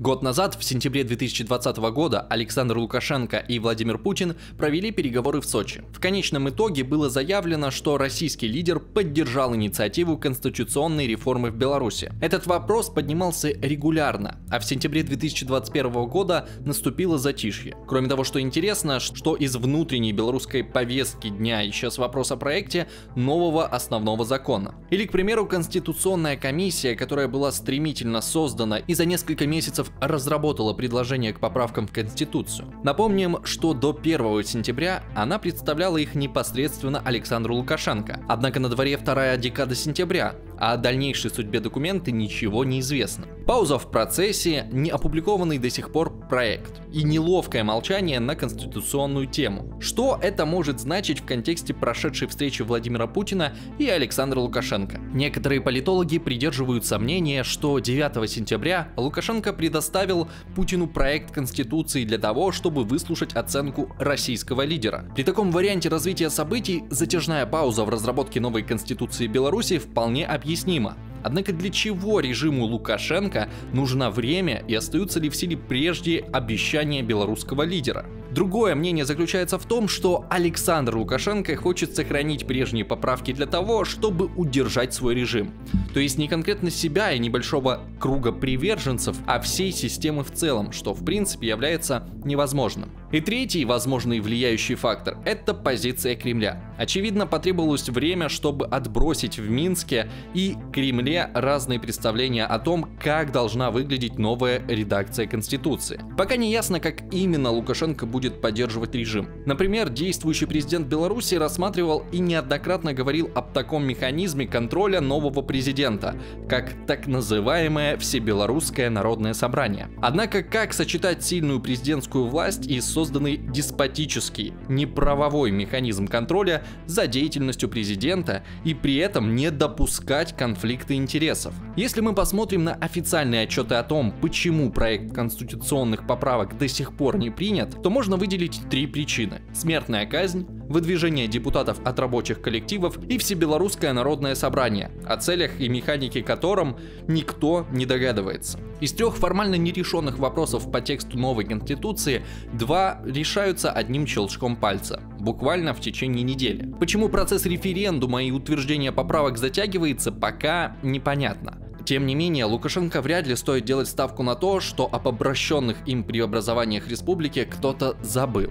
Год назад, в сентябре 2020 года, Александр Лукашенко и Владимир Путин провели переговоры в Сочи. В конечном итоге было заявлено, что российский лидер поддержал инициативу конституционной реформы в Беларуси. Этот вопрос поднимался регулярно, а в сентябре 2021 года наступило затишье. Кроме того, что интересно, что из внутренней белорусской повестки дня исчез вопрос о проекте нового основного закона. Или, к примеру, Конституционная комиссия, которая была стремительно создана и за несколько месяцев Кузнецов разработала предложение к поправкам в Конституцию. Напомним, что до 1 сентября она представляла их непосредственно Александру Лукашенко. Однако на дворе вторая декада сентября, о дальнейшей судьбе документа ничего не известно. Пауза в процессе, не опубликованный до сих пор проект и неловкое молчание на конституционную тему. Что это может значить в контексте прошедшей встречи Владимира Путина и Александра Лукашенко? Некоторые политологи придерживаются мнения, что 9 сентября Лукашенко предоставил Путину проект Конституции для того, чтобы выслушать оценку российского лидера. При таком варианте развития событий затяжная пауза в разработке новой Конституции Беларуси вполне объяснима. Однако для чего режиму Лукашенко нужно время и остаются ли в силе прежде обещания белорусского лидера? Другое мнение заключается в том, что Александр Лукашенко хочет сохранить прежние поправки для того, чтобы удержать свой режим. То есть не конкретно себя и небольшого круга приверженцев, а всей системы в целом, что в принципе является невозможным. И третий возможный влияющий фактор – это позиция Кремля. Очевидно, потребовалось время, чтобы отбросить в Минске и Кремле разные представления о том, как должна выглядеть новая редакция Конституции. Пока не ясно, как именно Лукашенко будет поддерживать режим. Например, действующий президент Беларуси рассматривал и неоднократно говорил об таком механизме контроля нового президента, как так называемое Всебелорусское народное собрание. Однако, как сочетать сильную президентскую власть и созданный деспотический, неправовой механизм контроля за деятельностью президента и при этом не допускать конфликта интересов. Если мы посмотрим на официальные отчеты о том, почему проект конституционных поправок до сих пор не принят, то можно выделить три причины. Смертная казнь, выдвижение депутатов от рабочих коллективов и Всебелорусское народное собрание, о целях и механике которым никто не догадывается. Из трех формально нерешенных вопросов по тексту новой конституции, два решаются одним щелчком пальца, буквально в течение недели. Почему процесс референдума и утверждения поправок затягивается, пока непонятно. Тем не менее, Лукашенко вряд ли стоит делать ставку на то, что об обращенных им преобразованиях республики кто-то забыл.